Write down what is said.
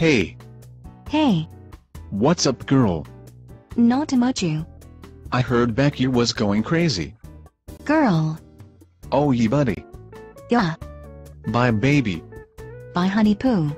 Hey, Hey, what's up girl? not much you. I heard Becky was going crazy. Girl. Oh ye buddy. Yeah. Bye baby. Bye honey poo.